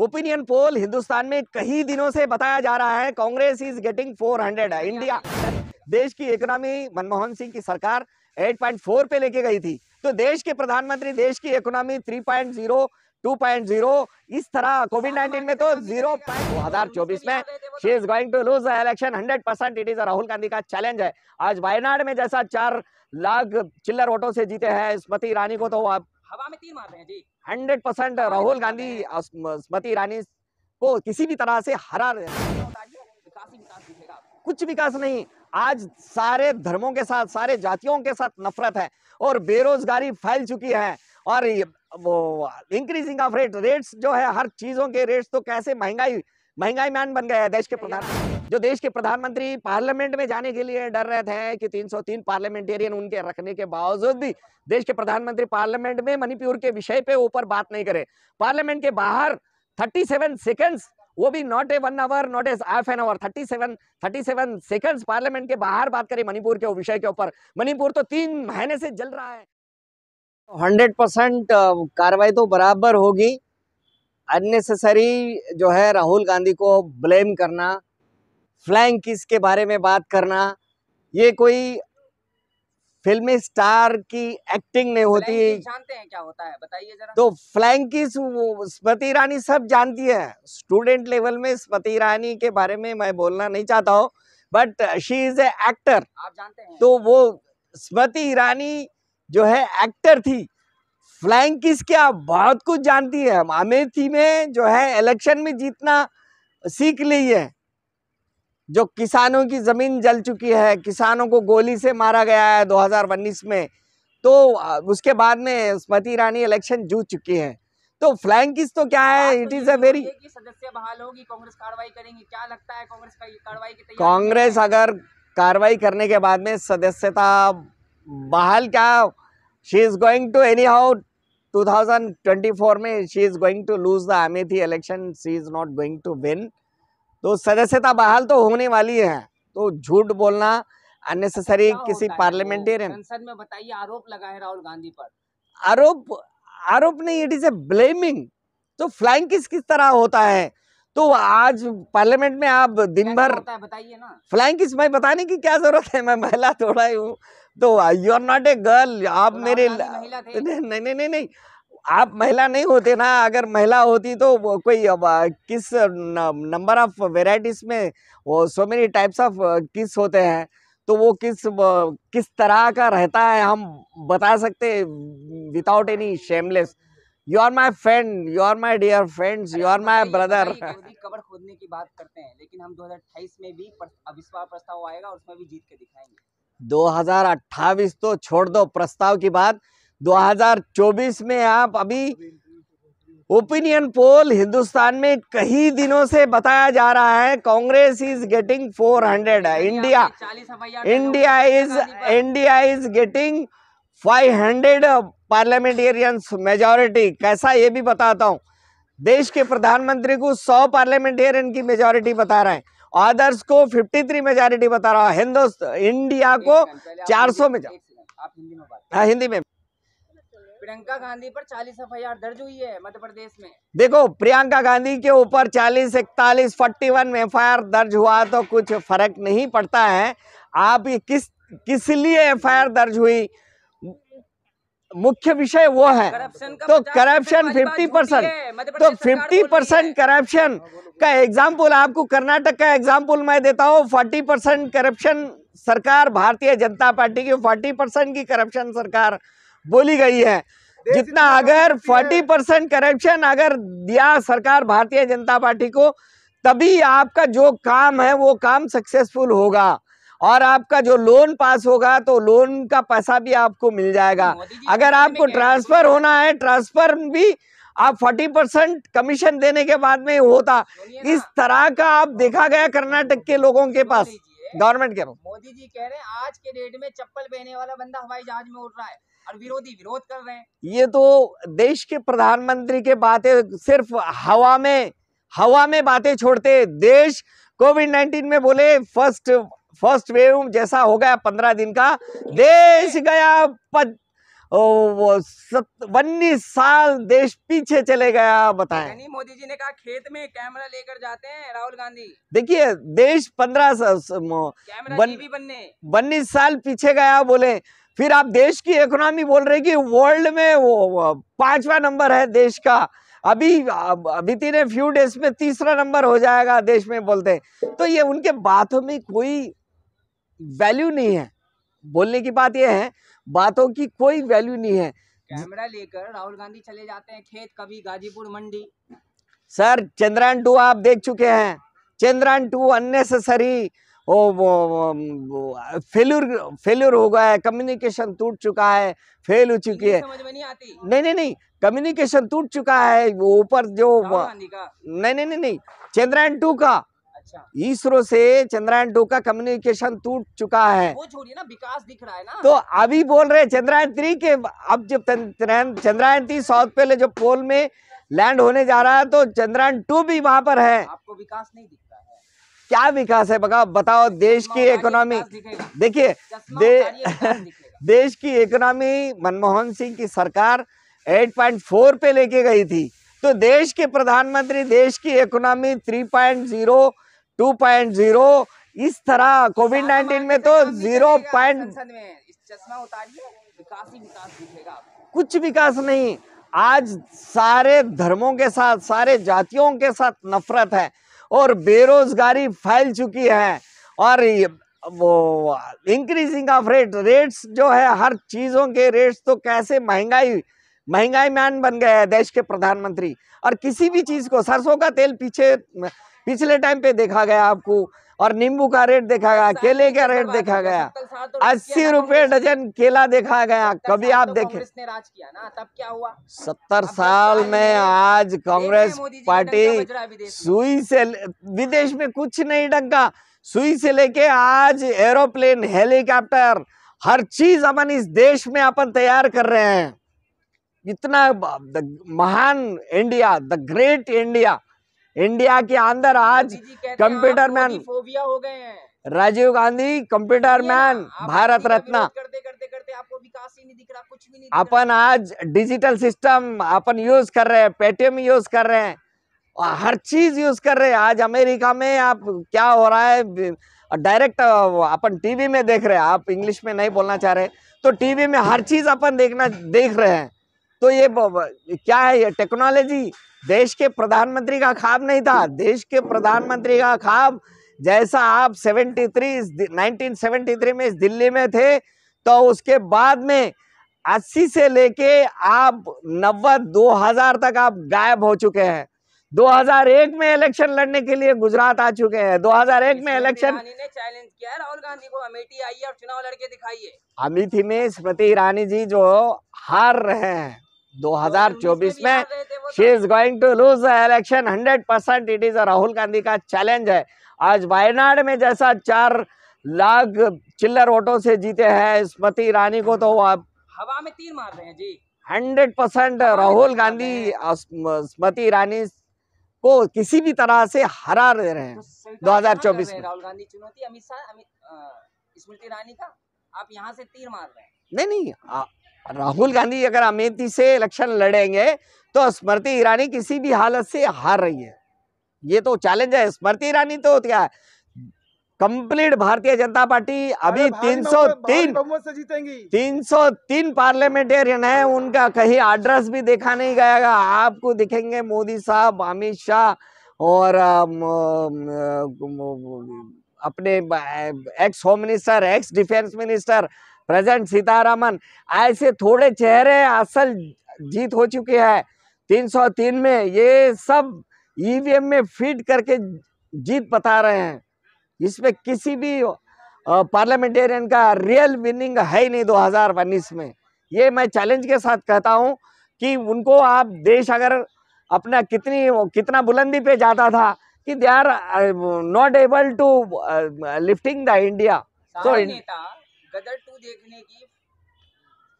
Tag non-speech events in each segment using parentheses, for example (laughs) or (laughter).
Opinion poll Hindustan में कई दिनों से बताया जा रहा है, कांग्रेस इज़ गेटिंग 400 इंडिया, देश की इकोनॉमी मनमोहन सिंह की सरकार 8.4 पे लेके गई थी। तो देश के प्रधानमंत्री, देश की इकोनॉमी 3.0 2.0 इस तरह कोविड 19 में तो ज़ीरो दो हज़ार चौबीस में she is going to lose election 100 percent it is Rahul Gandhi का चैलेंज है। आज वायनाड में जैसा चार लाख चिल्लर वोटों से जीते हैं, स्मृति ईरानी को तो आप हवा में तीर मार रहे हैं जी। हंड्रेड परसेंट राहुल गांधी स्मृति ईरानी को किसी भी तरह से हरा कुछ विकास नहीं आज सारे धर्मों के साथ सारे जातियों के साथ नफरत है और बेरोजगारी फैल चुकी है और वो इंक्रीजिंग ऑफ़ रेट रेट्स जो है हर चीज़ों के रेट्स तो कैसे महँगाई महँगाई मैन बन गया है देश के प्रधान जो देश के प्रधानमंत्री पार्लियामेंट में जाने के लिए डर रहे थे कि 303 पार्लियामेंटेरियन उनके रखने के बावजूद भी देश के प्रधानमंत्री पार्लियामेंट में मणिपुर के विषय पे ऊपर बात नहीं करे। पार्लियामेंट के बाहर 37 सेकंड्स वो भी not a one hour not a half an hour 37 37 seconds parliament के बाहर बात करें मणिपुर के विषय के ऊपर। मणिपुर तो तीन महीने से जल रहा है। हंड्रेड परसेंट कार्रवाई तो बराबर होगी। अननेसेसरी जो है राहुल गांधी को ब्लेम करना फ्लैंक किस के बारे में बात करना। ये कोई फिल्मी स्टार की एक्टिंग नहीं होती। जानते हैं क्या होता है बताइए जरा। तो फ्लैंकिस वो स्मृति ईरानी सब जानती है। स्टूडेंट लेवल में स्मृति ईरानी के बारे में मैं बोलना नहीं चाहता हूँ but she is a actor आप जानते हैं। तो वो स्मृति ईरानी जो है एक्टर थी। फ्लैंकिस क्या बहुत कुछ जानती है। अमेठी में जो है इलेक्शन में जीतना सीख ली है। जो किसानों की ज़मीन जल चुकी है किसानों को गोली से मारा गया है 2019 में तो उसके बाद में स्मृति ईरानी इलेक्शन जीत चुकी है। तो फ्लैंकिस तो क्या है? इट इज़ अ वेरी सदस्य बहाल होगी कांग्रेस कार्रवाई करेंगी। क्या लगता है कांग्रेस का कार्रवाई की कांग्रेस अगर कार्रवाई करने के बाद में सदस्यता बहाल क्या she is going to anyhow 2024 में she is going to lose the Amethi election she is not going to win तो सदस्यता बहाल तो होने वाली है। तो झूठ बोलना अननेसेसरी किसी पार्लियामेंटेरियन संसद में बताइए आरोप लगा है राहुल गांधी पर। आरोप आरोप नहीं इट इज़ ए ब्लेमिंग तो फ्लैंक किस किस तरह होता है? तो आज पार्लियामेंट में आप दिन भर बताइए ना। फ्लैंक इस मैं बताने की क्या ज़रूरत है? मैं महिला थोड़ा ही हूँ। तो you are not a girl आप तो मेरे नहीं नहीं नहीं नहीं। आप महिला नहीं होते ना अगर महिला होती तो कोई अब, किस नंबर ऑफ़ वेराइटीज में वो सो मेनी टाइप्स ऑफ़ किस होते हैं तो वो किस किस तरह का रहता है हम बता सकते without any shameless you are my friend you are my dear friends you are my brother cover खोदने की बात करते हैं लेकिन हम 2028 में भी अविश्वास प्रस्ताव आएगा उसमें भी जीत के दिखाएँगे। 2028 तो छोड़ दो प्रस्ताव की बात 2024 में आप अभी ओपिनियन पोल हिंदुस्तान में कई दिनों से बताया जा रहा है। Congress is getting 400 India India is India is getting 500 parliamentarians majority कैसा ये भी बताता हूँ। देश के प्रधानमंत्री को 100 पार्लियामेंटेरियन की मेजोरिटी बता रहे हैं। अदर्स को 53 मेजोरिटी बता रहा है। हिंदुस्तान इंडिया को 400 में जा- में हाँ, हिंदी में। प्रियंका गांधी पर 40 एफआईआर दर्ज हुई है मध्य प्रदेश में। देखो प्रियंका गांधी के ऊपर 40 इकतालीस फोर्टी वन एफ़ दर्ज हुआ तो कुछ फ़र्क नहीं पड़ता है। आप ये किस किस लिए एफ़ दर्ज हुई? मुख्य विषय वो है। तो करप्शन वाली बात 50% झूठी है, मध्य तो प्रदेश सरकार 50 परसेंट करप्शन का एग्ज़ाम्पल आपको कर्नाटक का एग्ज़ाम्पल मैं देता हूँ। 40 परसेंट करप्शन सरकार भारतीय जनता पार्टी की 40 परसेंट की करप्शन सरकार बोली गई है। जितना अगर 40 परसेंट करप्शन अगर दिया सरकार भारतीय जनता पार्टी को तभी आपका जो काम है वो काम सक्सेसफुल होगा। और आपका जो लोन पास होगा तो लोन का पैसा भी आपको मिल जाएगा। अगर तो आपको रहे हैं, ट्रांसफ़र होना है ट्रांसफ़र भी आप 40 परसेंट कमीशन देने के बाद में होता। इस तरह का आप देखा गया कर्नाटक के लोगों के पास। गवर्नमेंट के मोदी जी कह रहे हैं आज के डेट में चप्पल पहने वाला बंदा हवाई जहाज़ में उड़ रहा है और विरोधी विरोध कर रहे हैं। ये तो देश के प्रधानमंत्री के बातें सिर्फ़ हवा में हवा में बातें छोड़ते देश कोविड 19 में बोले फ़र्स्ट फ़र्स्ट वेव जैसा हो गया पंद्रह दिन का। देश गया उन्नीस साल देश पीछे चले गया बताएँ। यानी मोदी जी ने कहा खेत में कैमरा लेकर जाते हैं राहुल गांधी। देखिए देश पंद्रह बन- टीवी बनने। उन्नीस साल पीछे गया बोले। फिर आप देश की इकोनॉमी बोल रहे कि वर्ल्ड में वो वो पांचवा नंबर है देश का। अभी अभी तीन फ्यू डेज़ में तीसरा नंबर हो जाएगा देश में बोलते। हैं। तो ये उनके बातों में कोई वैल्यू नहीं है। बोलने की बात यह है बातों की कोई वैल्यू नहीं है। कैमरा लेकर राहुल गांधी चले जाते हैं खेत कभी गाजीपुर मंडी। सर चंद्रयान टू आप देख चुके हैं। Chandrayaan two unnecessary failure failure हो गया है कम्युनिकेशन टूट चुका है फेल हो चुकी है। समझ में नहीं आती। नहीं नहीं नहीं कम्युनिकेशन टूट चुका है ऊपर जो नहीं नहीं नहीं नहीं चंद्रयान टू का। अच्छा। इसरो से चंद्रयान टू का कम्युनिकेशन टूट चुका है। वो छोड़िए ना विकास दिख रहा है ना। तो अभी बोल रहे हैं चंद्रयान थ्री के अब जब चंद्रयान थ्री साउथ पहले जो पोल में लैंड होने जा रहा है तो चंद्रयान टू भी वहाँ पर है। आपको विकास नहीं दिख रहा है। क्या विकास है बगा बताओ देश की इकोनॉमी देखिए दे-। (laughs) देश की इकोनॉमी मनमोहन सिंह की सरकार 8.4 पे लेके गई थी। तो देश के प्रधानमंत्री देश की इकोनॉमी 3.0 2.0 इस तरह कोविड 19 में तो ज़ीरो पॉइंट संसद में? इस चश्मा उतारिए विकास ही विकास दिखेगा कुछ विकास नहीं। आज सारे धर्मों के साथ सारे जातियों के साथ नफरत है और बेरोजगारी फैल चुकी है और वो इंक्रीजिंग ऑफ़ रेट रेट्स जो है हर चीज़ों के रेट्स तो कैसे महँगाई महँगाई मैन बन गए हैं देश के प्रधानमंत्री। और किसी भी चीज़ को सरसों का तेल पीछे पिछले टाइम पे देखा गया आपको और नींबू का रेट देखा गया केले का रेट देखा गया। तो अस्सी रुपए डजन केला देखा गया कभी आप तो देखे ने राज किया ना तब क्या हुआ? सत्तर साल में आज कांग्रेस पार्टी। सुई से विदेश में कुछ नहीं डंका सुई से लेके आज एरोप्लेन हेलीकॉप्टर हर चीज़ अपन इस देश में अपन तैयार कर रहे हैं। इतना महान India the great India. India के अंदर आज कंप्यूटर मैन फोबिया हो गए हैं। Rajiv Gandhi computer man Bharat Ratna. करते करते करते आपको विकास ही नहीं दिख रहा कुछ भी नहीं अपन आज डिजिटल सिस्टम अपन यूज़ कर रहे हैं पेटीएम यूज़ कर रहे हैं और हर चीज़ यूज़ कर रहे हैं। आज अमेरिका में आप क्या हो रहा है डायरेक्ट अपन टीवी में देख रहे हैं आप इंग्लिश में नहीं बोलना चाह रहे तो टीवी में हर चीज़ अपन देखना देख रहे हैं। तो ये क्या है ये टेक्नोलॉजी? देश के प्रधानमंत्री का ख्वाब नहीं था। देश के प्रधानमंत्री का खाब जैसा आप 73 इस दि- 1973 में दिल्ली में थे तो उसके बाद में 80 से लेके आप 90 2000 तक आप गायब हो चुके हैं। 2001 में इलेक्शन लड़ने के लिए गुजरात आ चुके हैं। 2001 में इलेक्शन ने चैलेंज किया राहुल गांधी को अमेठी आइए और चुनाव लड़के दिखाइए। अमेठी में स्मृति ईरानी जी जो हार रहे हैं 2024 में she is going to lose the election 100 percent it is Rahul Gandhi का चैलेंज है आज वायनाड में जैसा चार लाख चिल्लर वोटों से जीते हैं स्मृति ईरानी को तो आप हवा में तीर मार रहे हैं जी। हंड्रेड परसेंट राहुल गांधी स्मृति ईरानी को किसी भी तरह से हरा दे रहे हैं। दो हज़ार कहाँ कर 2024 रहे हैं में। राहुल गांधी? चुनौती अमित शाह स्मृति ईरानी का? आप यहाँ से तीर मार रहे हैं। नहीं नहीं राहुल गांधी अगर अमेठी से इलेक्शन लड़ेंगे तो स्मृति ईरानी किसी भी हालत से हार रही है। ये तो चैलेंज है। स्मृति ईरानी तो क्या कंप्लीट भारतीय जनता पार्टी अभी अरे भारी 303 बहुमत- से जीतेंगी। 303 पार्लियामेंटेरियन है। उनका कहीं एड्रेस भी देखा नहीं गया। आपको दिखेंगे मोदी साहब अमित शाह और अपने ex home minister ex defence minister present Sitharaman ऐसे थोड़े चेहरे असल जीत हो चुके हैं। 303 में ये सब ईवीएम में फ़ीड करके जीत बता रहे हैं। इसमें किसी भी पार्लियामेंटेरियन का रियल विनिंग है ही नहीं 2019 में। ये मैं चैलेंज के साथ कहता हूँ कि उनको आप देश अगर अपना कितनी कितना बुलंदी पे जाता था कि they are not able to lifting the India नेता गदर टू देखने की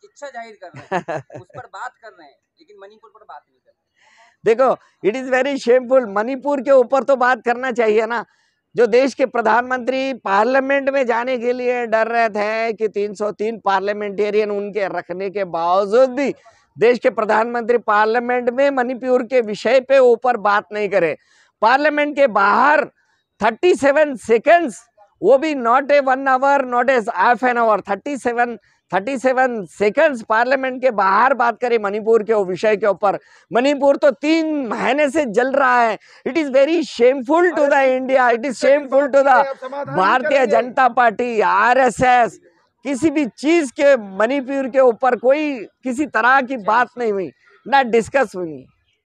इच्छा ज़ाहिर कर रहे हैं। (laughs) उस पर बात कर रहे हैं लेकिन मणिपुर पर बात नहीं कर रहे देखो it is very shameful Manipur के ऊपर तो बात करना चाहिए ना। जो देश के प्रधानमंत्री पार्लियामेंट में जाने के लिए डर रहे थे कि 303 पार्लियामेंटेरियन उनके रखने के बावजूद भी देश के प्रधानमंत्री पार्लियामेंट में मणिपुर के विषय पे ऊपर बात नहीं करे। पार्लियामेंट के बाहर 37 सेकंड्स वो भी not a one hour not a half an hour thirty seven thirty seven seconds parliament के बाहर बात करें मणिपुर के विषय के ऊपर। मणिपुर तो तीन महीने से जल रहा है। It is very shameful to the India it is shameful to the Bharatiya Janata party RSS किसी भी चीज़ के मणिपुर के ऊपर कोई किसी तरह की बात नहीं हुई ना डिस्कस हुई।